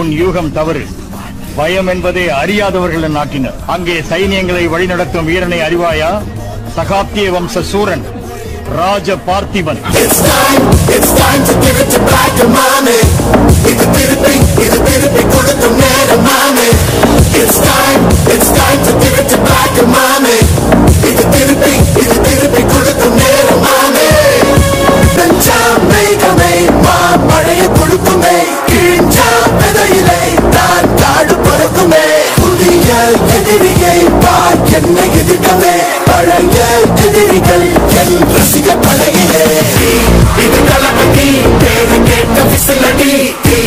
உன் யூகம் தவறு. பயம் என்பதே அறியாதவர்கள் நாட்டினர். அங்கே சைனியங்களை வழிநடத்தும் வீரனை அறிவாயா? சகாப்திய வம்ச சூரன் ராஜ பார்த்திபன். எதிரிகள் பார் என்ன எதிர்க்கவே பழங்க எதிரிகள் என் ரசிக பழகிலே இது கலப்பதி பேரு கேட்ட விசிலடி தீ